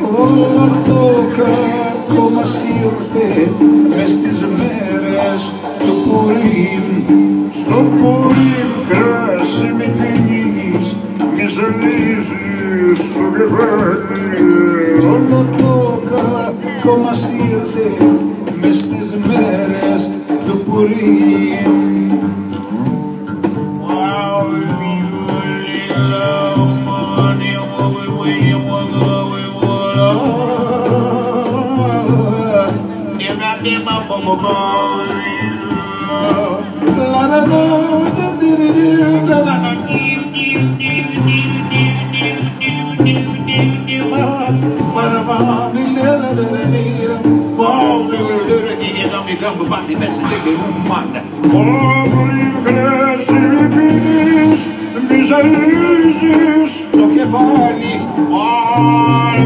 Όλα το κακό μας ήρθε μες τις μέρες του πολύ Στο πολύ κράση με κινείς μη ζαλίζεις στο λεβάνι Όλα το κακό μας ήρθε μες τις μέρες του πολύ Wow, na mesma como bom. La la la, di di di, la la la, di di di di di di di di di di ma, para ma, di la la la la di la. Bom, di di di di, não me gambo, mas de mesmo de que do vale. Vale.